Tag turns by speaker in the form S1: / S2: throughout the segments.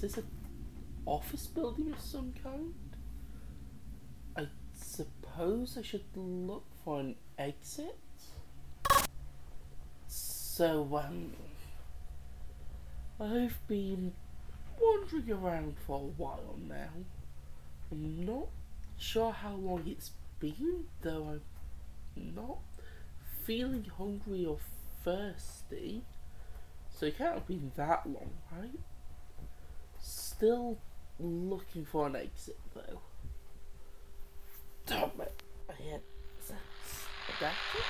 S1: Is this an office building of some kind? I suppose I should look for an exit? So, um, I've been wandering around for a while now. I'm not sure how long it's been, though I'm not feeling hungry or thirsty. So it can't have been that long, right? Still looking for an exit, though. Damn it. I sense adapted?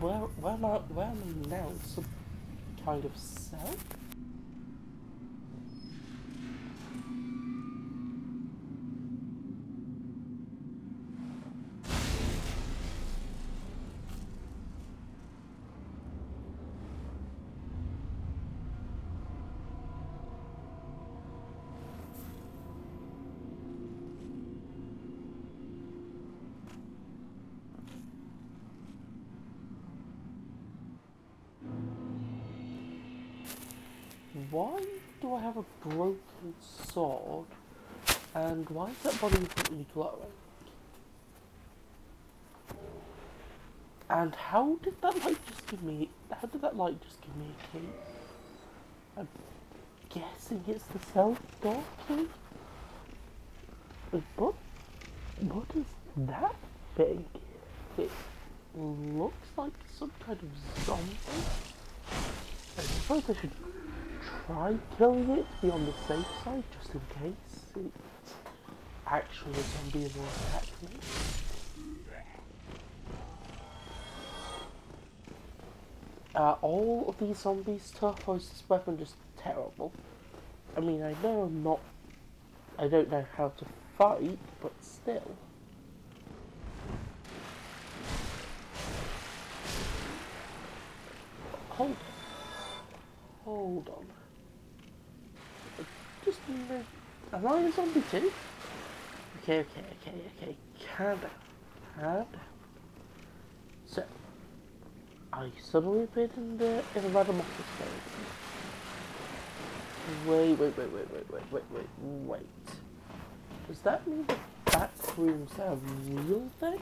S1: Where, where am I, where am I now? Some kind of cell? Why do I have a broken sword? And why is that body me glowing? And how did that light just give me? How did that light just give me a key? I'm guessing it's the self door key. But what? Is that big? It looks like some kind of zombie. I suppose I should try killing it to be on the safe side, just in case it's actually a zombie and will attack me. Are all of these zombies tough this weapon just terrible? I mean, I know I'm not. I don't know how to fight, but still. Hold on. Hold on. A. Am I a zombie too? Okay, okay, okay, okay. Calm down. Calm down. So, I suddenly appeared in the in a random office building. Wait, wait, wait, wait, wait, wait, wait, wait, wait. Does that mean the back rooms are real then?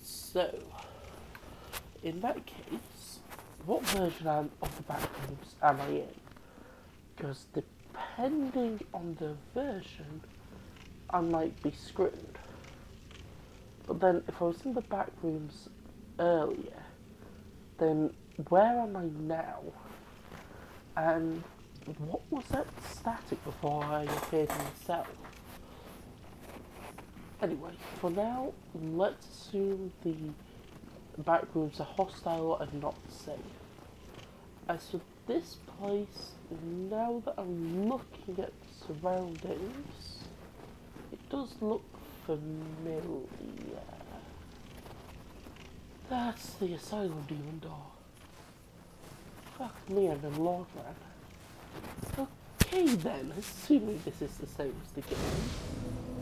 S1: So, in that case, what version of the back rooms am I in? Because depending on the version, I might be screwed. But then if I was in the back rooms earlier, then where am I now? And what was that static before I appeared in the cell? Anyway, for now, let's assume the back rooms are hostile and not safe. As for this place, now that I'm looking at the surroundings, it does look familiar. That's the asylum demon door. Fuck me, I'm a lord man. Okay then, assuming this is the same as the game,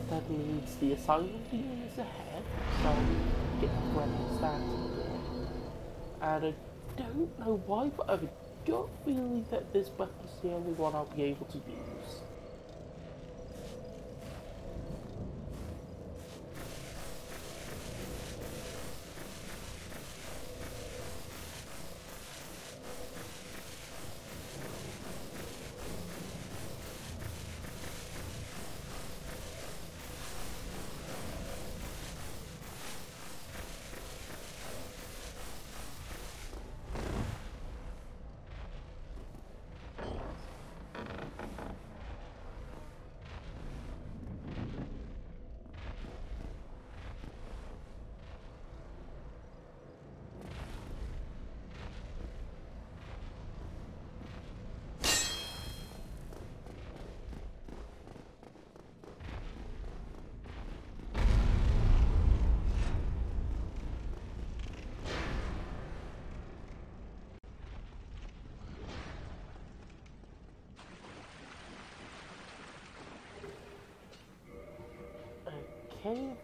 S1: that means the asylum demon is ahead, so get the weapon started. And I don't know why, but I gut feeling that this weapon's the only one I'll be able to use.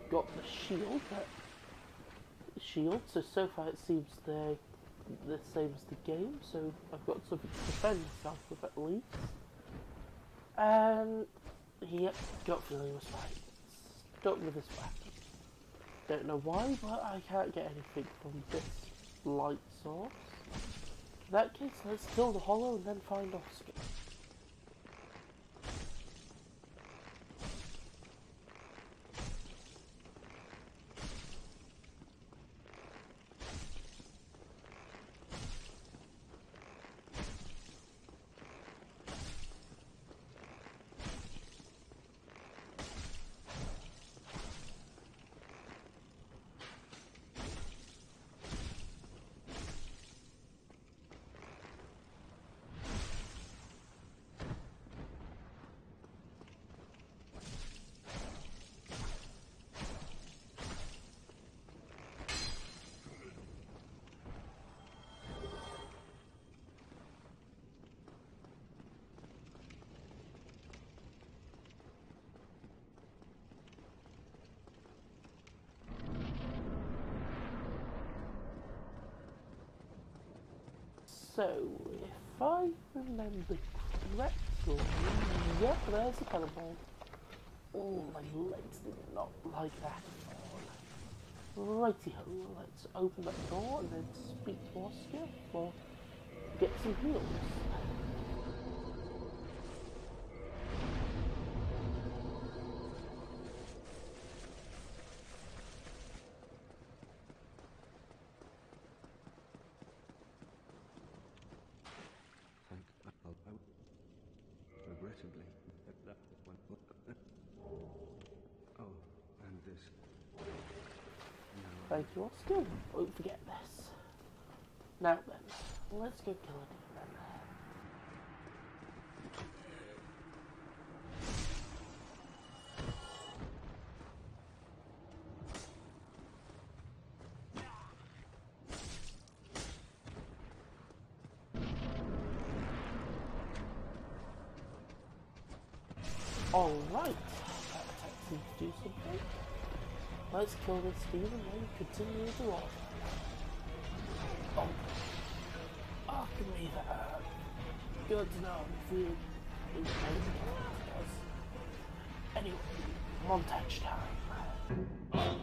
S1: Got the shield shield, so so far it seems they're the same as the game, so I've got something to defend myself with at least. And yep, got feeling was right. Stuck with this weapon. Don't know why, but I can't get anything from this light source. In that case, let's kill the hollow and then find Oscar. So, if I remember correctly, yep, there's the cannonball. Oh, my legs did not like that at all. Righty ho, let's open that door and then speak to Oscar for get some heals.
S2: Thank I'll, I, regrettably, that, that one. Oh, and this. No,
S1: Thank you, Oscar. Won't forget this. Now then, let's go kill a demon. Alright, that seems to do something. Let's kill this demon and continue the war. Oh. Oh, give me that. Good to know if does. Anyway, montage time.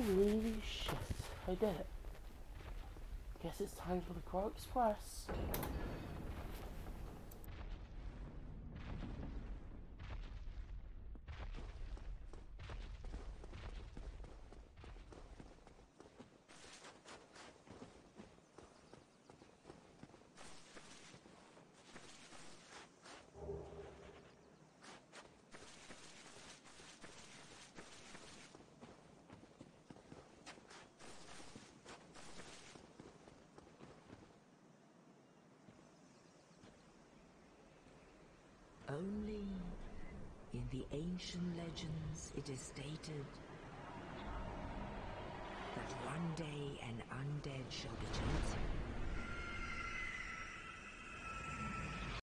S1: Holy shit, I did it. Guess it's time for the Crow Express.
S3: only in the ancient legends it is stated that one day an undead shall be chosen